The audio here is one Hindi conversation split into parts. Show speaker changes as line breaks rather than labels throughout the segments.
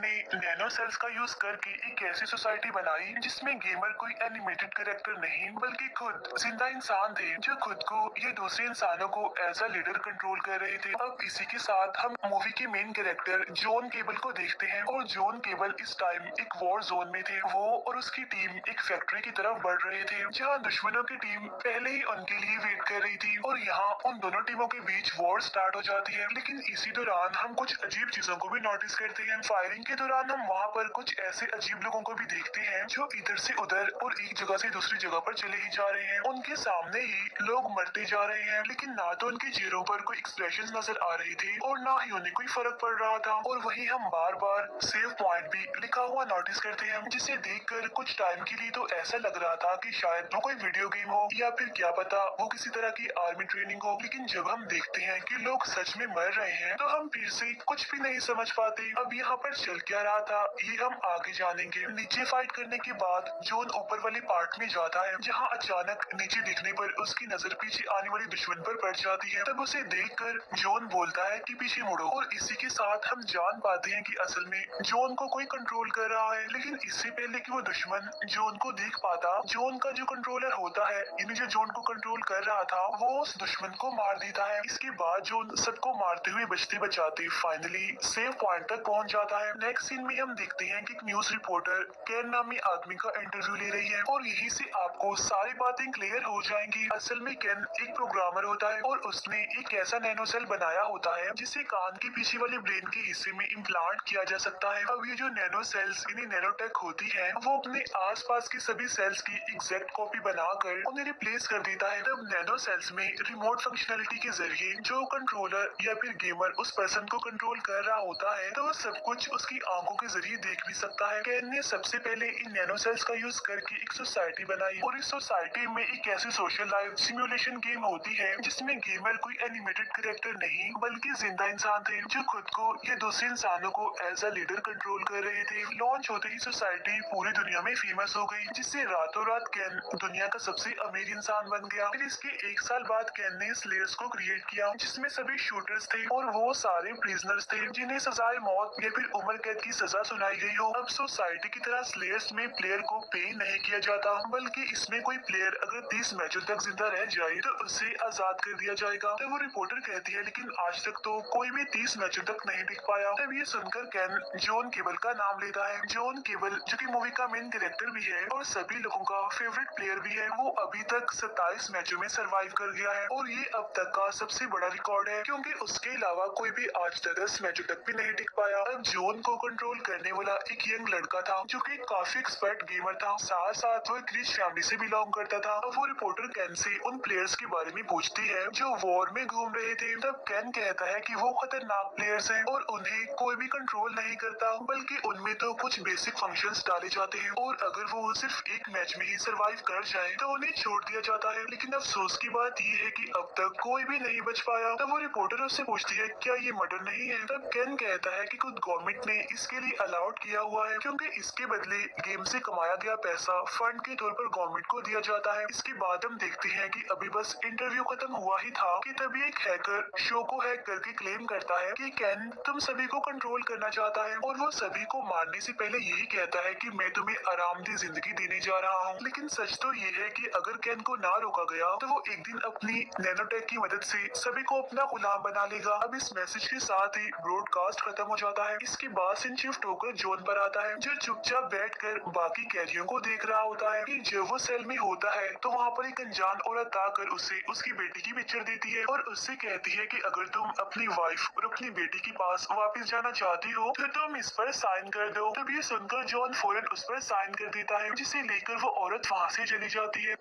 ने नैनो सेल्स का यूज़ करके एक ऐसी सोसाइटी बनाई, जिसमें गेमर कोई एनिमेटेड कैरेक्टर नहीं, बल्कि खुद ज़िंदा इंसान थे, जो खुद को ये दूसरे इंसानों को एज अ लीडर कंट्रोल कर रहे थे। अब इसी के साथ हम मूवी के मेन कैरेक्टर जॉन केबल को देखते हैं, और जॉन केबल इस टाइम एक वॉर जोन में थे, वो और उसकी टीम एक फैक्ट्री की तरफ़ बढ़ रहे थे, जहाँ दुश्मनों की टीम पहले ही उनके लिए वेट कर रही थी, और यहाँ उन दोनों टीमों के बीच वॉर स्टार्ट हो जाती है। लेकिन इसी दौरान हम कुछ अजीब चीज़ों को भी नोटिस करते हैं। फायरिंग के दौरान हम वहाँ पर कुछ ऐसे अजीब लोगों को भी देखते हैं जो इधर से उधर और एक जगह से दूसरी जगह पर चले ही जा रहे हैं। उनके सामने ही लोग मरते जा रहे हैं, लेकिन ना तो उनके चेहरों पर कोई एक्सप्रेशन नज़र आ रहे थे और ना ही उन्हें कोई फ़र्क पड़ रहा था। और वही हम बार बार सेव पॉइंट भी लिखा हुआ नोटिस करते हैं, जिसे देखकर कुछ टाइम के लिए तो ऐसा लग रहा था की शायद वो कोई वीडियो गेम हो या फिर क्या पता वो किसी तरह की आर्मी ट्रेनिंग हो। लेकिन जब हम देखते हैं की लोग सच में मर रहे हैं तो हम फिर से कुछ भी नहीं समझ पाते। अब यहाँ पर चल क्या रहा था, ये हम आगे जानेंगे। नीचे फाइट करने के बाद जोन ऊपर वाले पार्ट में जाता है, जहाँ अचानक नीचे दिखने पर उसकी नज़र पीछे आने वाले दुश्मन पर पड़ जाती है। तब उसे देखकर जोन बोलता है की पीछे मुड़ो। और इसी के साथ हम जान पाते हैं की असल में जोन को कोई कंट्रोल कर रहा है, लेकिन इससे पहले की वो दुश्मन जोन को देख पाता जोन का जो कंट्रोलर होता है, यानी जो जोन को कंट्रोल कर रहा था, वो उस दुश्मन को मार देता है। इसके बाद जोन सबको मारते हुए बचते बचाते फाइनली सेफ़ पॉइंट तक पहुँच जाता है। नेक्स्ट सीन में हम देखते हैं कि एक न्यूज़ रिपोर्टर कैन नामी आदमी का इंटरव्यू ले रही है और यही से आपको सारी बातें क्लियर हो जाएँगी। असल में कैन एक प्रोग्रामर होता है और उसने एक ऐसा नैनो सेल बनाया होता है जिसे कान के पीछे वाले ब्रेन के हिस्से में इम्प्लांट किया जा सकता है। अब ये जो नैनो सेल्स यानी नैनोटेक होती है, वो अपने आसपास के सभी सेल्स की एग्जैक्ट कॉपी बनाकर उन्हें रिप्लेस कर देता है। तब नैनो सेल्स में रिमोट फंक्शनलिटी के ज़रिए जो कंट्रोलर या फिर गेमर उस पर्सन को कंट्रोल कर रहा होता है तो सब कुछ उसकी आँखों के ज़रिए देख भी सकता है। कैन ने सबसे पहले इन नैनो सेल्स का यूज़ करके एक सोसाइटी बनाई और इस सोसाइटी में एक ऐसी सोशल लाइफ सिमुलेशन गेम होती है, जिसमें गेमर कोई एनिमेटेड करेक्टर नहीं, बल्कि ज़िंदा इंसान थे, जो खुद को या दूसरे इंसानों को एज अ लीडर कंट्रोल कर रहे थे। लॉन्च होते ही सोसाइटी पूरी दुनिया में फ़ेमस हो गई, जिससे रातों रात कैन दुनिया का सबसे अमीर इंसान बन गया। फिर इसके एक साल बाद कैन ने स्लेयर्स को क्रिएट किया, जिसमें सभी शूटर्स थे और वो सारे प्रिजनर्स थे, जिन्हें सजाए मौत या फिर उम्र कैद की सजा सुनाई गई हो। अब सोसाइटी की तरह स्लेयर्स में प्लेयर को पे नहीं किया जाता, बल्कि इसमें कोई प्लेयर अगर तीस मैचों तक ज़िंदा रह जाए तो उसे आज़ाद कर दिया जाएगा। तो वो रिपोर्टर कहती है, लेकिन आज तक तो कोई भी तीस मैचों तक नहीं टिक पाया। तब ये सुनकर कैन जॉन केबल का नाम लेता है। जॉन केबल जो की मूवी का मेन कैरेक्टर भी है और सभी लोगों का फेवरेट प्लेयर भी है, वो अभी तक सत्ताईस मैचों में सरवाइव कर गया है और ये अब तक का सबसे बड़ा रिकॉर्ड है, क्योंकि उसके अलावा कोई भी आज तक दस मैचों तक भी नहीं टिक पाया। अब जोन को कंट्रोल करने वाला एक यंग लड़का था, जो कि काफ़ी एक्सपर्ट गेमर था। साथ साथ वो एक रिच फैमिली से बिलोंग करता था। वो रिपोर्टर कैन से उन प्लेयर्स के बारे में पूछती है, जो वॉर में घूम रहे थे। तब कैन कहता है कि वो खतरनाक प्लेयर्स हैं और उन्हें कोई भी कंट्रोल नहीं करता, बल्कि उनमें तो कुछ बेसिक फ़ंक्शंस डाले जाते हैं। और अगर वो सिर्फ़ एक मैच में ही सरवाइव कर जाए तो उन्हें छोड़ दिया जाता है। लेकिन अफसोस की बात ये है की अब तक कोई भी नहीं बच पाया। तब वो रिपोर्टर उससे पूछती है, क्या ये मर्डर नहीं है? तब कैन कहता है की खुद गवर्नमेंट ने इसके लिए अलाउड किया हुआ है क्योंकि इसके बदले गेम से कमाया गया पैसा फंड के तौर पर गवर्नमेंट को दिया जाता है। इसके बाद हम देखते हैं कि अभी बस इंटरव्यू खत्म हुआ ही था कि तभी एक हैकर शो को हैक करके क्लेम करता है कि कैन तुम सभी को कंट्रोल करना चाहता है। और वो सभी को मारने से पहले यही कहता है कि, मैं तुम्हें आरामदेह ज़िंदगी देने जा रहा हूँ। लेकिन सच तो ये है कि अगर कैन को ना रोका गया तो वो एक दिन अपनी नैनोटेक की मदद से सभी को अपना गुलाम बना लेगा। अब इस मैसेज के साथ ही ब्रॉडकास्ट खत्म हो जाता है। इसके बाद सीन शिफ्ट होकर जोन पर आता है। जो चुपचाप बैठकर बाकी कैदियों को देख रहा होता है कि जब वो सेल में होता है तो वहाँ पर एक अनजान औरत आकर उसे, उसकी बेटी की पिक्चर देती है और उससे कहती है कि अगर तुम अपनी वाइफ और अपनी बेटी के पास वापस जाना चाहती हो तो तुम इस पर साइन कर दो। तब ये सुनकर जॉन फ़ौरन उस पर साइन कर देता है, जिसे लेकर वो औरत वहाँ से चली जाती है।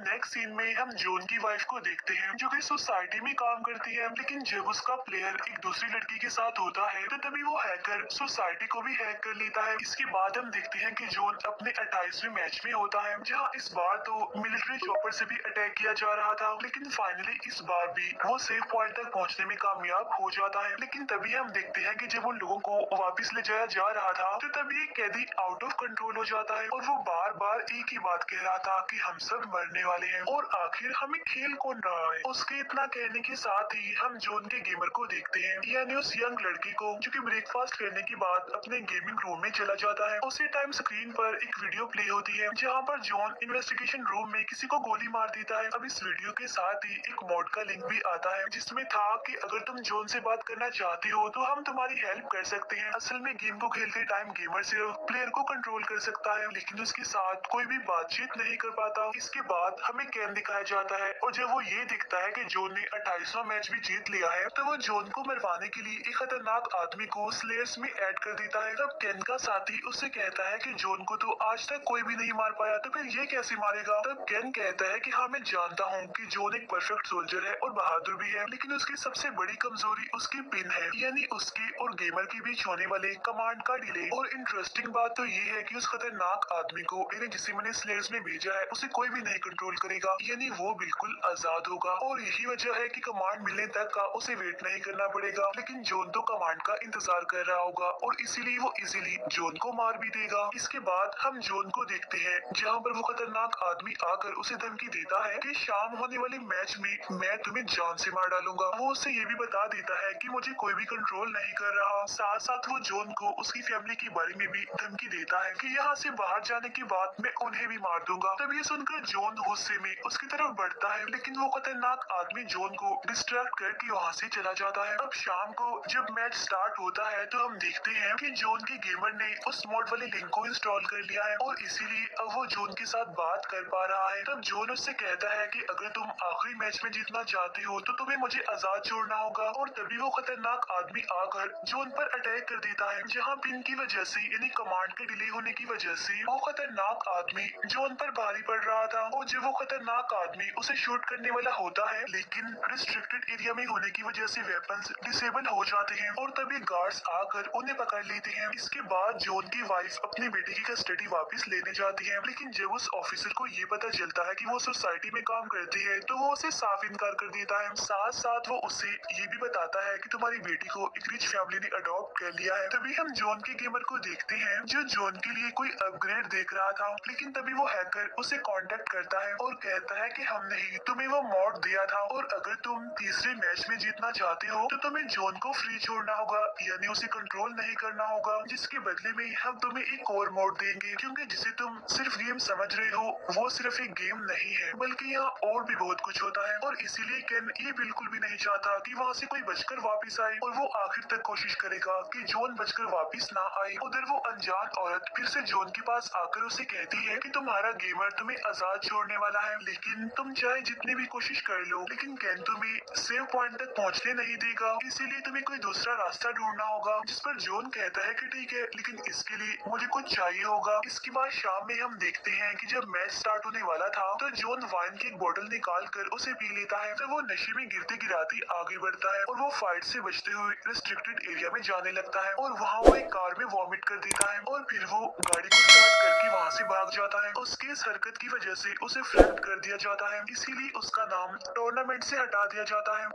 नेक्स्ट सीन में हम जोन की वाइफ को देखते हैं, जो कि सोसाइटी में काम करती है, लेकिन जब उसका प्लेयर एक दूसरी लड़की के साथ होता है तो तभी वो हैकर सोसाइटी को भी हैक कर लेता है। इसके बाद हम देखते हैं कि जोन अपने अट्ठाईसवें मैच में होता है, जहाँ इस बार तो मिलिट्री चॉपर से भी अटैक किया जा रहा था, लेकिन फाइनली इस बार भी वो सेफ़ पॉइंट तक पहुँचने में कामयाब हो जाता है। लेकिन तभी हम देखते हैं की जब उन लोगों को वापिस ले जाया जा रहा था तो तभी एक कैदी आउट ऑफ़ कंट्रोल हो जाता है, और वो बार बार एक ही बात कह रहा था की हम सब मरने वाले हैं। और आखिर हमें खेल कौन रहा है? उसके इतना कहने के साथ ही हम जोन के गेमर को देखते हैं। यानी उस यंग लड़की को, जो की ब्रेकफास्ट करने के बाद अपने गेमिंग रूम में चला जाता है। उसी टाइम स्क्रीन पर एक वीडियो प्ले होती है, जहाँ पर जॉन इन्वेस्टिगेशन रूम में किसी को गोली मार देता है। अब इस वीडियो के साथ ही एक मोड का लिंक भी आता है, जिसमें था कि अगर तुम जोन से बात करना चाहते हो तो हम तुम्हारी हेल्प कर सकते हैं। असल में गेम को खेलते टाइम गेमर सिर्फ़ प्लेयर को कंट्रोल कर सकता है, लेकिन उसके साथ कोई भी बातचीत नहीं कर पाता। इसके बाद हमें कैन दिखाया जाता है। और जब वो ये दिखता है कि जोन ने अट्ठाईसवा मैच भी जीत लिया है तो वो जोन को मरवाने के लिए एक खतरनाक आदमी को स्लेयर्स में ऐड कर देता है। तब कैन का साथी उससे कहता है कि जोन को तो आज तक कोई भी नहीं मार पाया तो फिर ये कैसे मारेगा? तब कैन कहता है कि हाँ मैं जानता हूँ कि जोन एक परफेक्ट सोल्जर है और बहादुर भी है, लेकिन उसकी सबसे बड़ी कमज़ोरी उसकी पिन है, यानी उसके और गेमर के बीच होने वाले कमांड का डिले और इंटरेस्टिंग बात तो ये है कि उस खतरनाक आदमी को इन्हें जिसे मैंने स्लेयर्स में भेजा है, उसे कोई भी नहीं कंट्रोल करेगा। यानी वो बिल्कुल आज़ाद होगा। और यही वजह है कि कमांड मिलने तक का उसे वेट नहीं करना पड़ेगा। लेकिन जोन तो कमांड का इंतज़ार कर रहा होगा। और इसीलिए वो इजीली जोन को मार भी देगा। इसके बाद हम जोन को देखते हैं, जहाँ पर वो खतरनाक आदमी आकर उसे धमकी देता है कि शाम होने वाले मैच में मैं तुम्हें जान से मार डालूँगा। वो उसे ये भी बता देता है कि मुझे कोई भी कंट्रोल नहीं कर रहा। साथ साथ वो जोन को उसकी फैमिली के बारे में भी धमकी देता है कि यहाँ से बाहर जाने के बाद मैं उन्हें भी मार दूँगा। तब ये सुनकर जोन गुस्से में उसकी तरफ़ बढ़ता है, लेकिन वो खतरनाक आदमी जोन को डिस्ट्रैक्ट करके वहाँ से चला जाता है। अब शाम को जब मैच स्टार्ट होता है तो हम देखते हैं कि जोन के गेमर ने उस मोड वाले लिंक को इंस्टॉल कर लिया है और इसीलिए अब वो जोन के साथ बात कर पा रहा है। तब जोन उससे कहता है कि अगर तुम आखिरी मैच में जीतना चाहते हो तो तुम्हें मुझे आज़ाद छोड़ना होगा। और तभी वो खतरनाक आदमी आकर जोन पर अटैक कर देता है, जहाँ पिन की वजह से, यानी कमांड के डिले होने की वजह से, वो खतरनाक आदमी जोन पर भारी पड़ रहा था। और जब वो खतरनाक आदमी, उसे शूट करने वाला होता है, लेकिन रिस्ट्रिक्टेड एरिया में होने की वजह से वेपन्स डिसेबल हो जाते हैं और तभी गार्ड्स आकर उन्हें पकड़ लेते हैं। इसके बाद जोन की वाइफ अपनी बेटी की कस्टडी वापस लेने जाती है, लेकिन जब उस ऑफिसर को ये पता चलता है कि वो सोसाइटी में काम करती है तो वो उसे साफ़ इनकार कर देता है। साथ साथ वो उसे ये भी बताता है कि तुम्हारी बेटी को एक रिच फैमिली ने अडॉप्ट कर लिया है। तभी हम जोन के गेमर को देखते हैं, जो जोन के लिए कोई अपग्रेड देख रहा था, लेकिन तभी वो हैकर उसे कांटेक्ट करता है। और कहता है कि हम नहीं तुम्हें वो मॉड दिया था और अगर तुम तीसरे मैच में जीतना चाहते हो तो तुम्हें जोन को फ्री छोड़ना होगा, यानी उसे कंट्रोल नहीं करना होगा, जिसके बदले में हम तुम्हें एक और मोड देंगे, क्योंकि जिसे तुम सिर्फ़ गेम समझ रहे हो, वो सिर्फ़ एक गेम नहीं है, बल्कि यहाँ और भी बहुत कुछ होता है, और इसीलिए केन ये बिल्कुल भी नहीं चाहता कि वहाँ से कोई बचकर वापस आए, और वो आखिर तक कोशिश करेगा कि जोन बचकर वापस ना आए। उधर वो अनजान औरत फिर से जोन के पास आकर उसे कहती है कि तुम्हारा गेमर तुम्हें आज़ाद छोड़ने वाला है, लेकिन तुम चाहे जितनी भी कोशिश कर लो, लेकिन कैन तुम्हें सेव पॉइंट तक पहुँचने नहीं देगा। इसीलिए तुम्हें कोई दूसरा रास्ता ढूंढना होगा, जिस पर जोन कहता है कि ठीक है, लेकिन इसके लिए मुझे कुछ चाहिए होगा। इसके बाद शाम में हम देखते हैं कि जब मैच स्टार्ट होने वाला था तो जोन वाइन की एक बोतल निकाल कर उसे पी लेता है। तो वो नशे में गिरते गिराते आगे बढ़ता है और वो फाइट से बचते हुए रिस्ट्रिक्टेड एरिया में जाने लगता है और वहाँ वो एक कार में वॉमिट कर देता है और फिर वो गाड़ी को स्टार्ट करके वहाँ से भाग जाता है। उसके इस हरकत की वजह से उसे फ्लैग कर दिया जाता है। इसीलिए उसका नाम टूर्नामेंट से हटा दिया जाता है।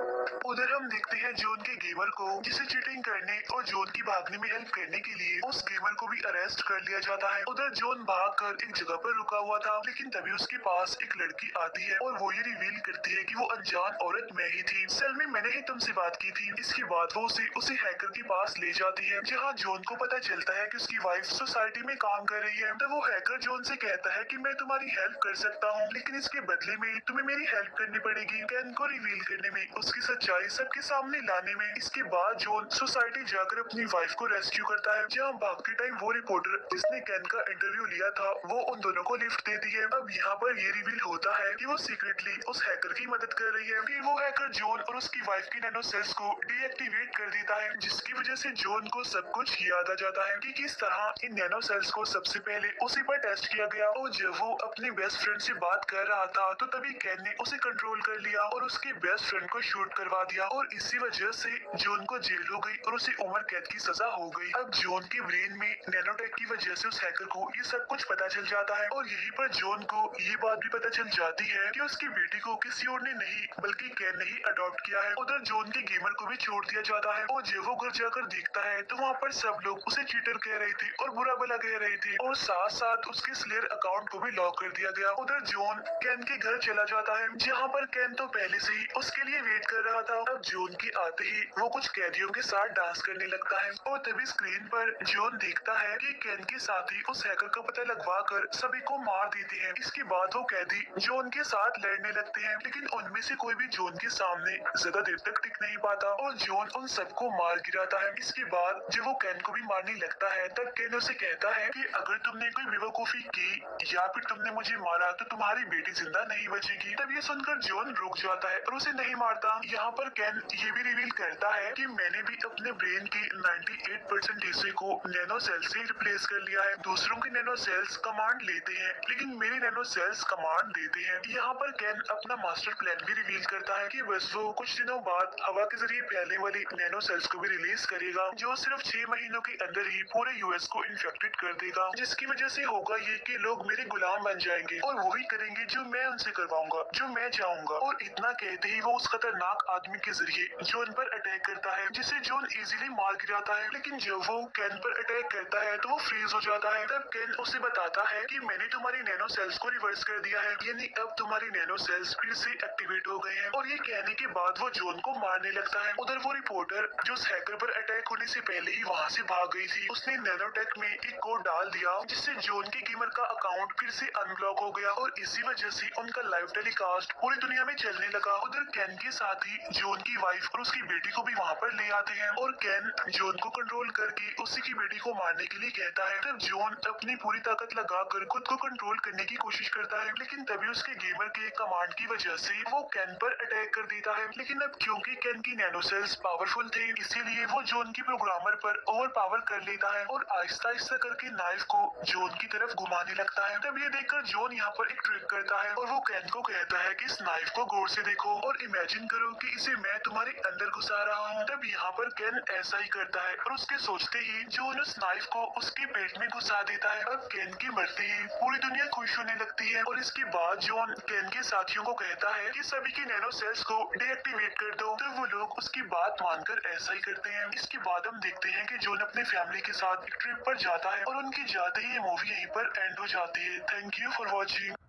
उधर हम देखते हैं जोन के गेमर को, जिसे चीटिंग करने और जोन की भागने में हेल्प करने के लिए उस गेमर को भी अरेस्ट कर लिया जाता है। उधर जोन भाग कर एक जगह पर रुका हुआ था, लेकिन तभी उसके पास एक लड़की आती है और वो ये रिवील करती है कि वो अनजान औरत मैं ही थी। सेल में मैंने ही तुमसे बात की थी। इसके बाद वो उसे उसे हैकर के पास ले जाती है, जहाँ जोन को पता चलता है की उसकी वाइफ सोसाइटी में काम कर रही है। तब वो हैकर जोन से कहता है की मैं तुम्हारी हेल्प कर सकता हूँ, लेकिन इसके बदले में तुम्हें मेरी हेल्प करनी पड़ेगी। कैन को रिवील करने में उसकी सच्चाई सबके सामने लाने में। इसके बाद जोन सोसाइटी जाकर अपनी वाइफ को रेस्क्यू करता है, जहाँ भागते टाइम वो रिपोर्टर जिसने कैन का इंटरव्यू लिया था, वो उन दोनों को लिफ्ट देती है। अब यहाँ पर ये रिवील होता है कि वो सीक्रेटली उस हैकर की मदद कर रही है। वो हैकर जोन और उसकी वाइफ की नैनो सेल्स को डीएक्टिवेट कर देता है, जिसकी वजह से जोन को सब कुछ याद आ जाता है कि किस तरह इन नैनो सेल्स को सबसे पहले उसी पर टेस्ट किया गया। और जब वो अपने बेस्ट फ्रेंड से बात कर रहा था तो तभी कैन ने उसे कंट्रोल कर लिया और उसके बेस्ट फ्रेंड को शूट करवा दिया और इसी वजह से जोन को जेल हो गई और उसे उम्र कैद की सजा हो गई। अब जोन के ब्रेन में नैनोटेक की वजह से उस हैकर को ये सब कुछ पता चल जाता है और यहीं पर जोन को ये बात भी पता चल जाती है कि उसकी बेटी को किसी और ने नहीं, बल्कि कैन ने ही अडॉप्ट किया है। उधर जोन के गेमर को भी छोड़ दिया जाता है और जब वो घर जाकर देखता है तो वहाँ पर सब लोग उसे चीटर कह रहे थे और बुरा भला कह रहे थे और साथ साथ उसके स्लेयर अकाउंट को भी लॉक कर दिया गया। उधर जोन कैन के घर चला जाता है, जहाँ पर कैन तो पहले से ही उसके लिए वेट कर रहा था अब जोन की आते ही वो कुछ कैदियों के साथ डांस करने लगता है। और तभी स्क्रीन पर जोन देखता है कि कैन के साथ उस हैकर का पता लगवा कर सभी को मार देते हैं। इसके बाद वो कैदी जोन के साथ लड़ने लगते हैं, लेकिन उनमें से कोई भी जोन के सामने ज़्यादा देर तक टिक नहीं पाता और जोन उन सबको मार गिराता है। इसके बाद जब वो कैन को भी मारने लगता है, तब कैन उसे कहता है की अगर तुमने कोई बेवकूफ़ी की या फिर तुमने मुझे मारा तो तुम्हारी बेटी ज़िंदा नहीं बचेगी। तब ये सुनकर जोन रुक जाता है और उसे नहीं मारता। यहाँ पर कैन ये भी रिवील करता है कि मैंने भी अपने ब्रेन के 98 परसेंट हिस्से को नैनो सेल से रिप्लेस कर लिया है। दूसरों के नैनो सेल्स कमांड लेते हैं, लेकिन मेरे नैनो सेल्स कमांड देते हैं। यहाँ पर कैन अपना मास्टर प्लान भी रिवील करता है की बस वो कुछ दिनों बाद हवा के ज़रिए फैलने वाली नैनो सेल्स को भी रिलीज़ करेगा, जो सिर्फ़ छह महीनों के अंदर ही पूरे यूएस को इन्फेक्टेड कर देगा, जिसकी वजह से होगा ये कि लोग मेरे गुलाम बन जाएँगे और वही करेंगे जो मैं उनसे करवाऊँगा, जो मैं चाहूँगा। और इतना कहते ही वो उस खतरनाक आदमी के ज़रिए जोन पर अटैक करता है जिसे जोन इजीली मार गिराता है। लेकिन जब वो कैन पर अटैक करता है तो वो फ्रीज हो जाता है। तब कैन उसे बताता है कि मैंने तुम्हारी नैनो सेल्स को रिवर्स कर दिया है। यानी अब तुम्हारी नैनो सेल्स फिर से एक्टिवेट हो गए हैं। और ये कहने के बाद वो जोन को मारने लगता है। उधर वो रिपोर्टर जो उस हैकर पर अटैक होने से पहले ही वहाँ से भाग गई थी, उसने नैनोटेक में एक कोड डाल दिया, जिससे जोन के गेमर का अकाउंट फिर से अनब्लॉक हो गया। और इसी वजह से उनका लाइव टेलीकास्ट पूरी दुनिया में चलने लगा। उधर कैन के साथ ही जोन की वाइफ और उसकी बेटी को भी वहाँ पर ले आते हैं और कैन जोन को कंट्रोल करके उसी की बेटी को मारने के लिए कहता है। तब जोन अपनी पूरी ताकत लगाकर खुद को कंट्रोल करने की कोशिश करता है, लेकिन तभी उसके गेमर के कमांड की वजह से वो कैन पर अटैक कर देता है। लेकिन अब क्योंकि कैन की नैनो सेल्स पावरफुल थे, इसीलिए वो जोन की प्रोग्रामर पर ओवर पावर कर लेता है और आहिस्ता आहिस्ता करके नाइफ को जोन की तरफ़ घुमाने लगता है। तब ये देखकर जोन यहाँ पर एक ट्रिक करता है और वो कैन को कहता है की इस नाइफ को गौर से देखो और इमेजिन करो कि इसे मैं तुम्हारे अंदर घुसा रहा हूँ। तब यहाँ पर कैन ऐसा ही करता है और उसके सोचते ही जोन उस नाइफ को उसके पेट में घुसा देता है अब कैन के मरते ही पूरी दुनिया खुश होने लगती है और इसके बाद जोन कैन के साथियों को कहता है कि सभी की नैनो सेल्स को डीएक्टिवेट कर दो तो वो लोग उसकी बात मानकर ऐसा ही करते हैं। इसके बाद हम देखते हैं कि जोन अपने फैमिली के साथ ट्रिप पर जाता है और उनके जाते ही मूवी यहीं पर एंड हो जाती है। Thank you for watching